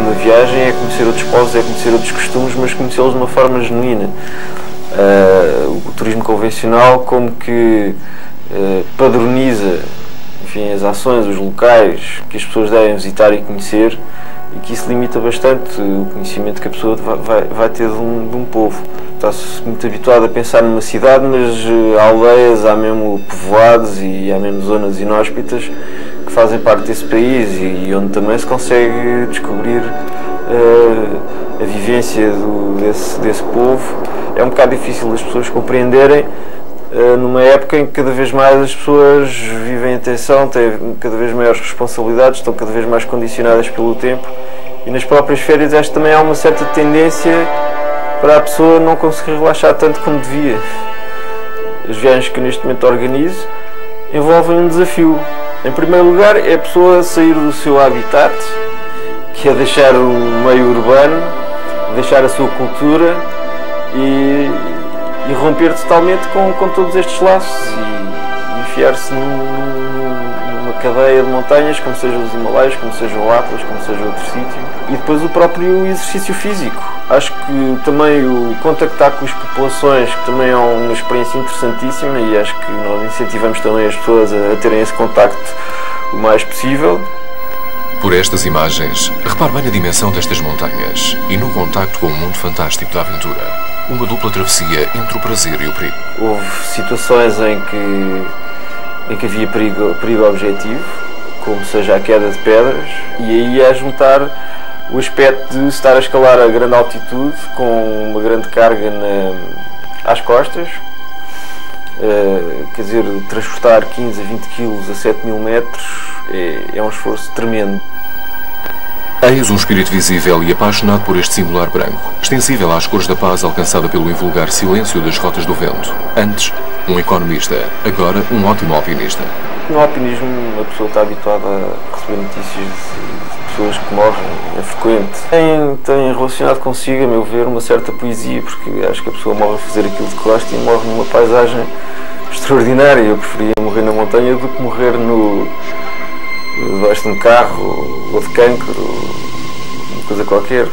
uma viagem é conhecer outros povos, é conhecer outros costumes, mas conhecê-los de uma forma genuína. Uh, o turismo convencional como que uh, padroniza enfim, as ações, os locais que as pessoas devem visitar e conhecer e que isso limita bastante o conhecimento que a pessoa vai, vai, ter de um, de um povo. Está-se muito habituado a pensar numa cidade, mas há aldeias, há mesmo povoados e há mesmo zonas inóspitas que fazem parte desse país e, onde também se consegue descobrir uh, a vivência do, desse, desse povo. É um bocado difícil as pessoas compreenderem uh, numa época em que cada vez mais as pessoas vivem em tensão, têm cada vez maiores responsabilidades, estão cada vez mais condicionadas pelo tempo e nas próprias férias acho que também há uma certa tendência para a pessoa não conseguir relaxar tanto como devia. As viagens que neste momento organizo envolvem um desafio. Em primeiro lugar, é a pessoa sair do seu habitat, que é deixar o meio urbano, deixar a sua cultura e, e romper totalmente com, com todos estes laços e, e enfiar-se numa cadeia de montanhas, como seja os Himalaias, como seja o Atlas, como seja outro sítio, e depois o próprio exercício físico acho que também o contactar com as populações, que também é uma experiência interessantíssima e acho que nós incentivamos também as pessoas a, terem esse contacto o mais possível. Por estas imagens, repare bem a dimensão destas montanhas e no contacto com o mundo fantástico da aventura. Uma dupla travessia entre o prazer e o perigo. Houve situações em que, em que havia perigo, perigo objetivo, como seja a queda de pedras, e aí é juntar o aspecto de estar a escalar a grande altitude com uma grande carga na, às costas, uh, quer dizer, transportar 15 a 20 kg a 7 mil metros é, é um esforço tremendo. Eis um espírito visível e apaixonado por este singular branco, extensível às cores da paz alcançada pelo invulgar silêncio das rotas do vento. Antes, um economista, agora um ótimo alpinista. No alpinismo, a pessoa está habituada a receber notícias de pessoas que morrem, é frequente. Tem, tem relacionado consigo, a meu ver, uma certa poesia, porque acho que a pessoa morre a fazer aquilo de gosta e morre numa paisagem extraordinária. Eu preferia morrer na montanha do que morrer no debaixo de um carro ou de cancro, uma coisa qualquer.